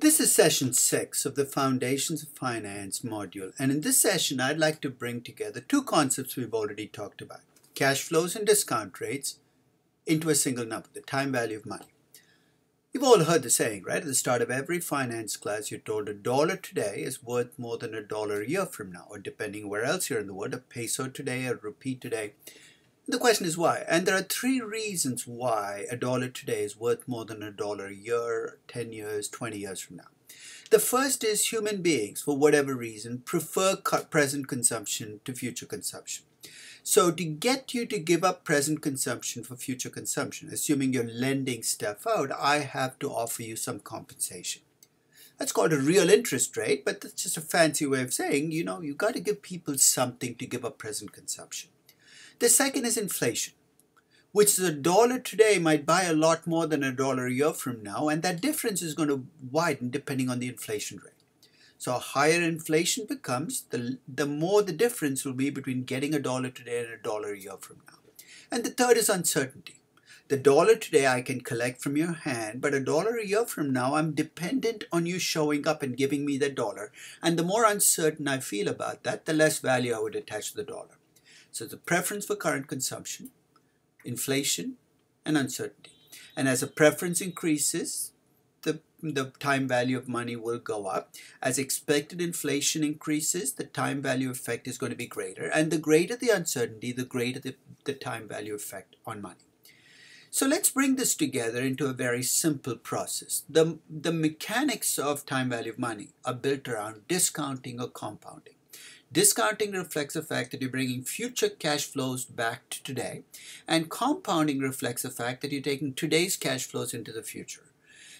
This is session six of the Foundations of Finance module. And in this session, I'd like to bring together two concepts we've already talked about cash flows and discount rates into a single number, the time value of money. You've all heard the saying, right? At the start of every finance class, you're told a dollar today is worth more than a dollar a year from now, or depending where else you're in the world, a peso today, a rupee today. The question is why? And there are three reasons why a dollar today is worth more than a dollar a year, 10 years, 20 years from now. The first is human beings, for whatever reason, prefer present consumption to future consumption. So to get you to give up present consumption for future consumption, assuming you're lending stuff out, I have to offer you some compensation. That's called a real interest rate, but that's just a fancy way of saying, you know, you've got to give people something to give up present consumption. The second is inflation, which a dollar today might buy a lot more than a dollar a year from now, and that difference is going to widen depending on the inflation rate. So higher inflation becomes, the, the more the difference will be between getting a dollar today and a dollar a year from now. And the third is uncertainty. The dollar today I can collect from your hand, but a dollar a year from now, I'm dependent on you showing up and giving me the dollar. And the more uncertain I feel about that, the less value I would attach to the dollar. So the preference for current consumption, inflation, and uncertainty. And as the preference increases, the, the time value of money will go up. As expected inflation increases, the time value effect is going to be greater. And the greater the uncertainty, the greater the, the time value effect on money. So let's bring this together into a very simple process. The, the mechanics of time value of money are built around discounting or compounding. Discounting reflects the fact that you're bringing future cash flows back to today, and compounding reflects the fact that you're taking today's cash flows into the future.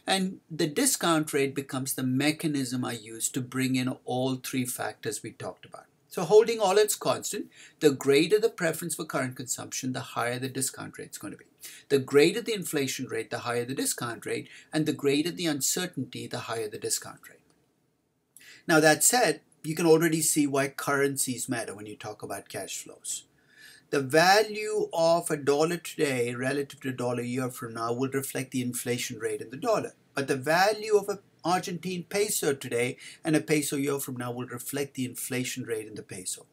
And the discount rate becomes the mechanism I use to bring in all three factors we talked about. So holding all its constant, the greater the preference for current consumption, the higher the discount rate is going to be. The greater the inflation rate, the higher the discount rate, and the greater the uncertainty, the higher the discount rate. Now that said, you can already see why currencies matter when you talk about cash flows. The value of a dollar today relative to a dollar a year from now will reflect the inflation rate in the dollar. But the value of an Argentine peso today and a peso a year from now will reflect the inflation rate in the peso.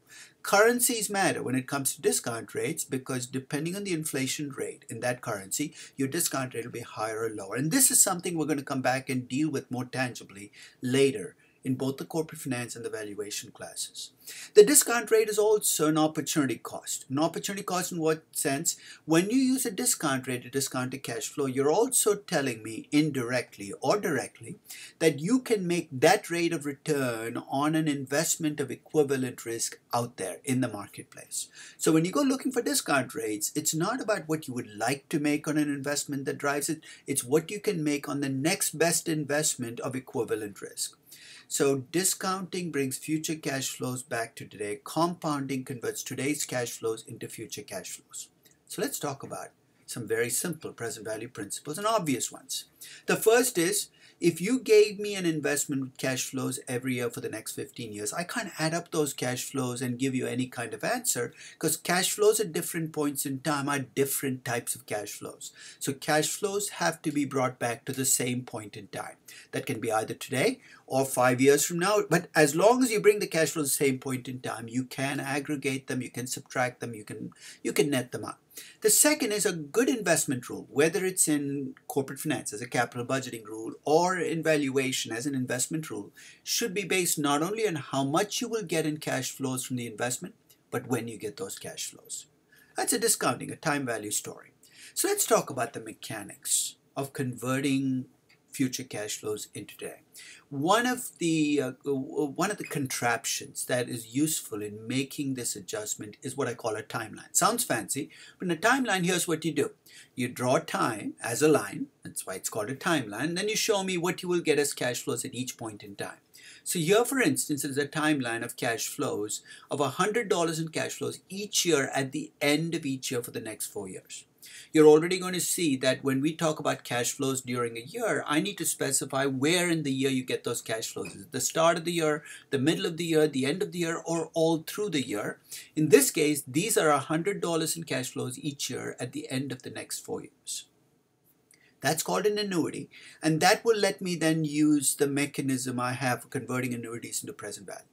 Currencies matter when it comes to discount rates because depending on the inflation rate in that currency, your discount rate will be higher or lower. And this is something we're going to come back and deal with more tangibly later in both the corporate finance and the valuation classes. The discount rate is also an opportunity cost. An opportunity cost in what sense? When you use a discount rate to discount a cash flow, you're also telling me indirectly or directly that you can make that rate of return on an investment of equivalent risk out there in the marketplace. So when you go looking for discount rates, it's not about what you would like to make on an investment that drives it, it's what you can make on the next best investment of equivalent risk. So discounting brings future cash flows back to today. Compounding converts today's cash flows into future cash flows. So let's talk about some very simple present value principles and obvious ones. The first is if you gave me an investment with cash flows every year for the next 15 years, I can't add up those cash flows and give you any kind of answer because cash flows at different points in time are different types of cash flows. So cash flows have to be brought back to the same point in time. That can be either today or five years from now. But as long as you bring the cash flows to the same point in time, you can aggregate them, you can subtract them, you can you can net them out. The second is a good investment rule, whether it's in corporate finance as a capital budgeting rule or in valuation as an investment rule, should be based not only on how much you will get in cash flows from the investment, but when you get those cash flows. That's a discounting, a time value story. So let's talk about the mechanics of converting future cash flows into today. One of the uh, one of the contraptions that is useful in making this adjustment is what I call a timeline. Sounds fancy, but in a timeline, here's what you do: you draw time as a line. That's why it's called a timeline. And then you show me what you will get as cash flows at each point in time. So here, for instance, is a timeline of cash flows of $100 in cash flows each year at the end of each year for the next four years you're already going to see that when we talk about cash flows during a year, I need to specify where in the year you get those cash flows. Is it the start of the year, the middle of the year, the end of the year, or all through the year? In this case, these are $100 in cash flows each year at the end of the next four years. That's called an annuity. And that will let me then use the mechanism I have for converting annuities into present value.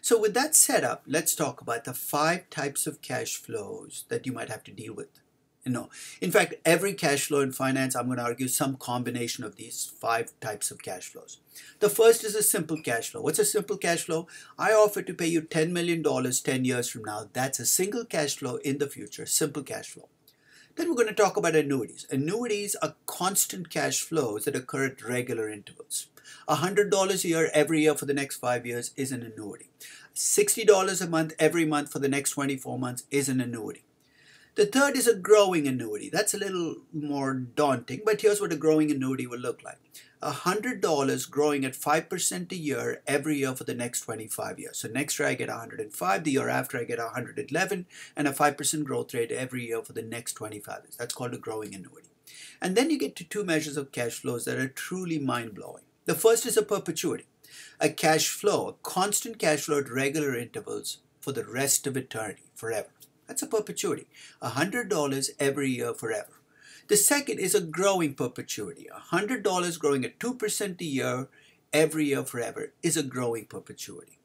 So with that set up, let's talk about the five types of cash flows that you might have to deal with. Know, in fact, every cash flow in finance, I'm going to argue some combination of these five types of cash flows. The first is a simple cash flow. What's a simple cash flow? I offer to pay you $10 million 10 years from now. That's a single cash flow in the future, simple cash flow. Then we're going to talk about annuities. Annuities are constant cash flows that occur at regular intervals. $100 a year every year for the next five years is an annuity. $60 a month every month for the next 24 months is an annuity. The third is a growing annuity. That's a little more daunting, but here's what a growing annuity will look like. $100 growing at 5% a year every year for the next 25 years. So next year I get 105, the year after I get 111, and a 5% growth rate every year for the next 25 years. That's called a growing annuity. And then you get to two measures of cash flows that are truly mind-blowing. The first is a perpetuity, a cash flow, a constant cash flow at regular intervals for the rest of eternity, forever. That's a perpetuity. $100 every year forever. The second is a growing perpetuity. $100 growing at 2% a year every year forever is a growing perpetuity.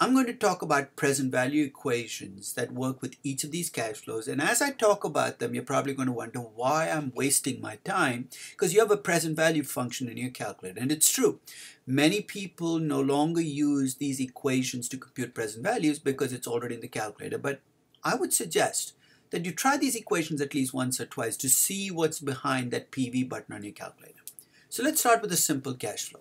I'm going to talk about present value equations that work with each of these cash flows. And as I talk about them, you're probably going to wonder why I'm wasting my time because you have a present value function in your calculator. And it's true. Many people no longer use these equations to compute present values because it's already in the calculator. But I would suggest that you try these equations at least once or twice to see what's behind that PV button on your calculator. So let's start with a simple cash flow.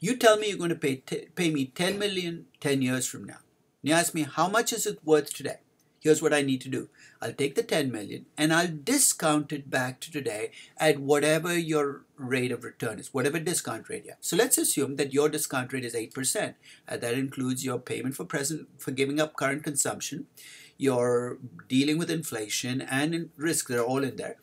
You tell me you're going to pay, pay me 10 million 10 years from now. And you ask me, how much is it worth today? Here's what I need to do. I'll take the 10 million and I'll discount it back to today at whatever your rate of return is, whatever discount rate you have. So let's assume that your discount rate is 8%. And that includes your payment for present for giving up current consumption you're dealing with inflation and risk, they're all in there.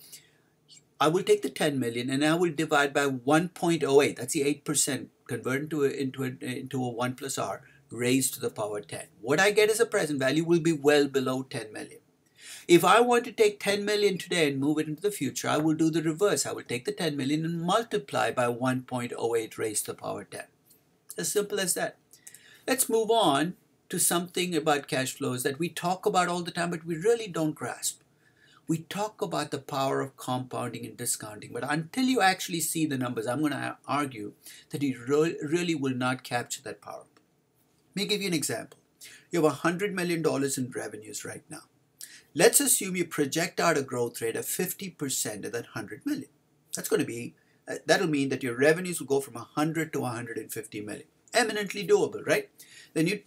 I will take the 10 million and I will divide by 1.08. That's the 8% convert into a, into a, into a 1 plus r raised to the power 10. What I get as a present value will be well below 10 million. If I want to take 10 million today and move it into the future, I will do the reverse. I will take the 10 million and multiply by 1.08 raised to the power 10. As simple as that. Let's move on to something about cash flows that we talk about all the time, but we really don't grasp. We talk about the power of compounding and discounting, but until you actually see the numbers, I'm going to argue that you really will not capture that power. Let me give you an example. You have $100 million in revenues right now. Let's assume you project out a growth rate of 50% of that 100 million. That's going to be, uh, that'll mean that your revenues will go from 100 to 150 million. Eminently doable, right? Then you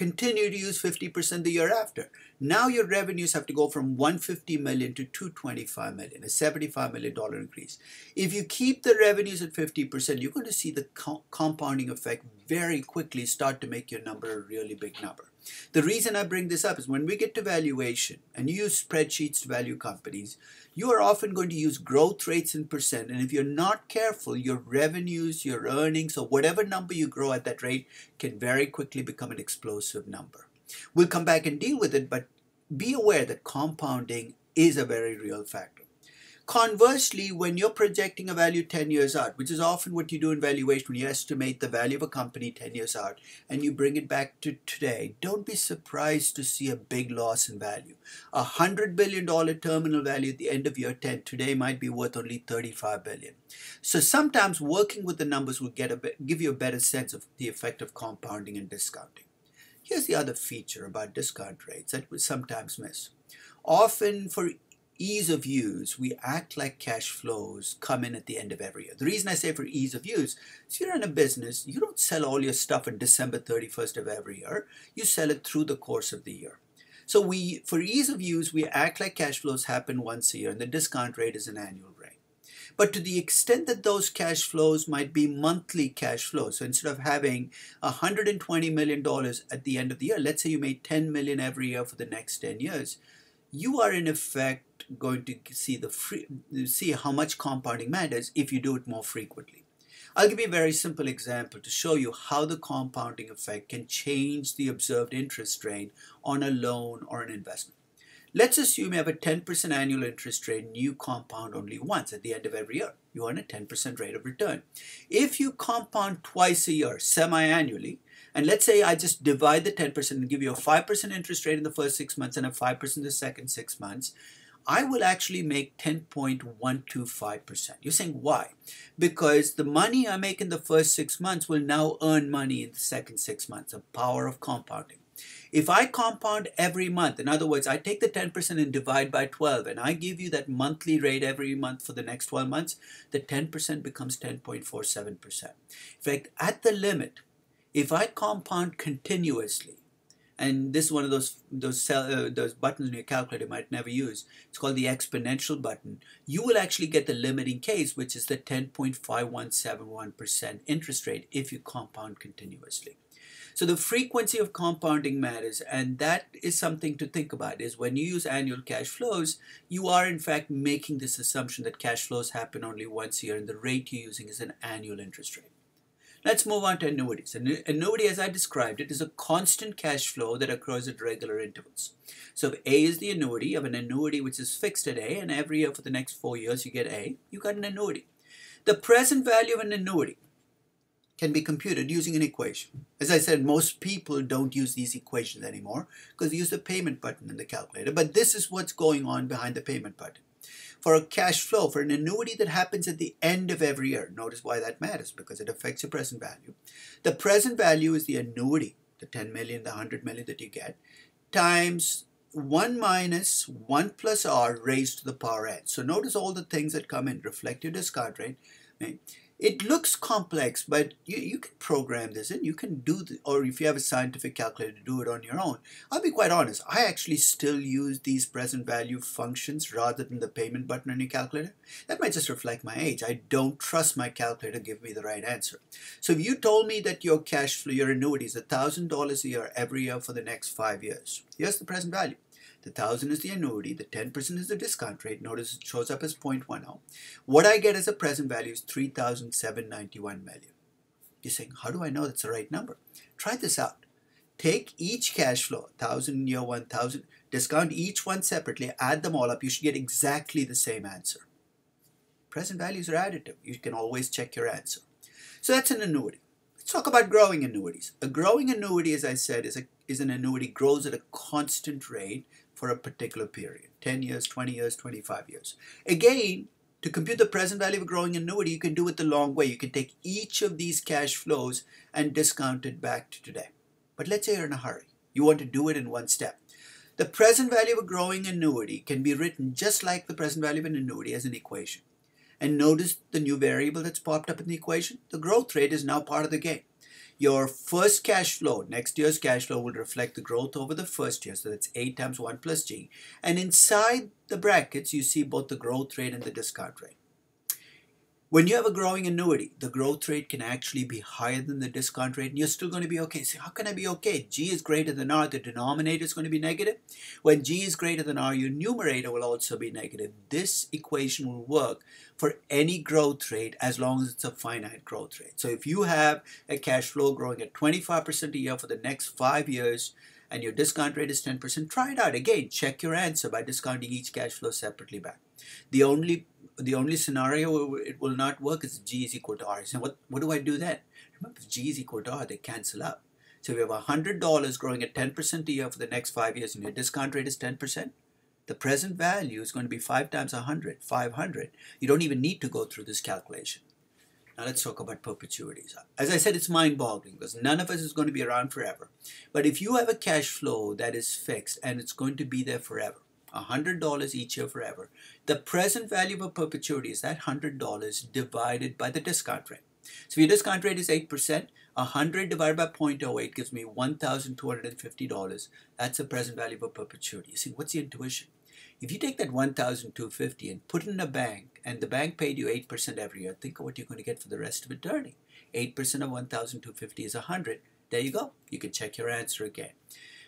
continue to use 50% the year after. Now your revenues have to go from 150 million to 225 million, a 75 million dollar increase. If you keep the revenues at 50%, you're going to see the co compounding effect very quickly start to make your number a really big number. The reason I bring this up is when we get to valuation and you use spreadsheets to value companies, you are often going to use growth rates in percent. And if you're not careful, your revenues, your earnings, or whatever number you grow at that rate can very quickly become an explosive number. We'll come back and deal with it, but be aware that compounding is a very real factor. Conversely, when you're projecting a value 10 years out, which is often what you do in valuation when you estimate the value of a company 10 years out and you bring it back to today, don't be surprised to see a big loss in value. A $100 billion terminal value at the end of year 10 today might be worth only 35 billion. So sometimes working with the numbers will get a bit, give you a better sense of the effect of compounding and discounting. Here's the other feature about discount rates that we sometimes miss. Often for ease of use, we act like cash flows come in at the end of every year. The reason I say for ease of use is you're in a business, you don't sell all your stuff on December 31st of every year. You sell it through the course of the year. So we, for ease of use, we act like cash flows happen once a year and the discount rate is an annual. But to the extent that those cash flows might be monthly cash flows, so instead of having $120 million at the end of the year, let's say you made 10 million every year for the next 10 years, you are in effect going to see the free, see how much compounding matters if you do it more frequently. I'll give you a very simple example to show you how the compounding effect can change the observed interest rate on a loan or an investment. Let's assume you have a 10% annual interest rate and you compound only once at the end of every year. you earn a 10% rate of return. If you compound twice a year, semi-annually, and let's say I just divide the 10% and give you a 5% interest rate in the first six months and a 5% in the second six months, I will actually make 10.125%. You're saying why? Because the money I make in the first six months will now earn money in the second six months, the power of compounding. If I compound every month, in other words, I take the 10% and divide by 12, and I give you that monthly rate every month for the next 12 months, the 10% becomes 10.47%. In fact, at the limit, if I compound continuously, and this is one of those those cell, uh, those buttons in your calculator you might never use. It's called the exponential button. You will actually get the limiting case, which is the 10.5171% interest rate if you compound continuously. So the frequency of compounding matters, and that is something to think about. Is when you use annual cash flows, you are in fact making this assumption that cash flows happen only once a year, and the rate you're using is an annual interest rate. Let's move on to annuities. An annuity, as I described it, is a constant cash flow that occurs at regular intervals. So if A is the annuity of an annuity which is fixed at A, and every year for the next four years you get A, you got an annuity. The present value of an annuity can be computed using an equation. As I said, most people don't use these equations anymore because they use the payment button in the calculator, but this is what's going on behind the payment button. For a cash flow, for an annuity that happens at the end of every year, notice why that matters, because it affects your present value. The present value is the annuity, the 10 million, the 100 million that you get, times 1 minus 1 plus r raised to the power n. So notice all the things that come in, reflective discount rate, right? It looks complex, but you, you can program this and you can do, the, or if you have a scientific calculator, to do it on your own. I'll be quite honest, I actually still use these present value functions rather than the payment button on your calculator. That might just reflect my age. I don't trust my calculator to give me the right answer. So if you told me that your cash flow, your annuity is $1,000 a year every year for the next five years, here's the present value. The 1000 is the annuity, the 10% is the discount rate. Notice it shows up as 0.10. What I get as a present value is 3,791 million. You're saying, how do I know that's the right number? Try this out. Take each cash flow, 1000 in year 1000, discount each one separately, add them all up, you should get exactly the same answer. Present values are additive. You can always check your answer. So that's an annuity. Let's talk about growing annuities. A growing annuity, as I said, is, a, is an annuity grows at a constant rate for a particular period 10 years, 20 years, 25 years. Again, to compute the present value of a growing annuity, you can do it the long way. You can take each of these cash flows and discount it back to today. But let's say you're in a hurry. You want to do it in one step. The present value of a growing annuity can be written just like the present value of an annuity as an equation. And notice the new variable that's popped up in the equation? The growth rate is now part of the game. Your first cash flow, next year's cash flow will reflect the growth over the first year. So that's A times 1 plus G. And inside the brackets, you see both the growth rate and the discount rate. When you have a growing annuity, the growth rate can actually be higher than the discount rate, and you're still going to be okay. So how can I be okay? G is greater than R, the denominator is going to be negative. When G is greater than R, your numerator will also be negative. This equation will work for any growth rate as long as it's a finite growth rate. So if you have a cash flow growing at 25% a year for the next five years, and your discount rate is 10%, try it out. Again, check your answer by discounting each cash flow separately back. The only the only scenario where it will not work is G is equal to R. So what, what do I do then? Remember, if G is equal to R, they cancel out. So if you have $100 growing at 10% a year for the next five years and your discount rate is 10%, the present value is going to be 5 times 100, 500. You don't even need to go through this calculation. Now let's talk about perpetuities. As I said, it's mind-boggling because none of us is going to be around forever. But if you have a cash flow that is fixed and it's going to be there forever, $100 each year forever. The present value of perpetuity is that $100 divided by the discount rate. So if your discount rate is 8%, 100 divided by 0.08 gives me $1,250. That's the present value of perpetuity. You see, what's the intuition? If you take that 1,250 and put it in a bank, and the bank paid you 8% every year, think of what you're going to get for the rest of eternity. 8% of 1,250 is 100. There you go. You can check your answer again.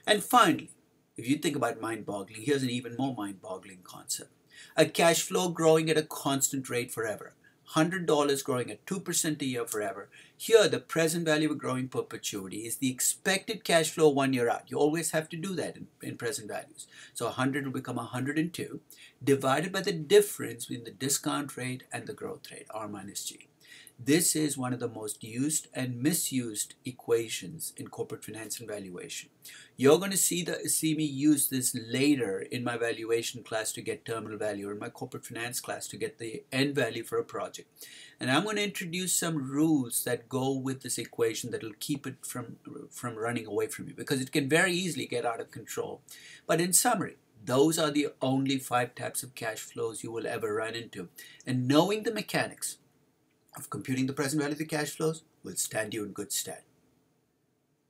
And finally, if you think about mind-boggling, here's an even more mind-boggling concept. A cash flow growing at a constant rate forever. $100 growing at 2% a year forever. Here, the present value of growing perpetuity is the expected cash flow one year out. You always have to do that in, in present values. So 100 will become 102 divided by the difference between the discount rate and the growth rate, R minus G. This is one of the most used and misused equations in corporate finance and valuation. You're going to see the see me use this later in my valuation class to get terminal value or in my corporate finance class to get the end value for a project. And I'm going to introduce some rules that go with this equation that will keep it from from running away from you because it can very easily get out of control. But in summary, those are the only five types of cash flows you will ever run into. And knowing the mechanics of computing the present value of the cash flows will stand you in good stead.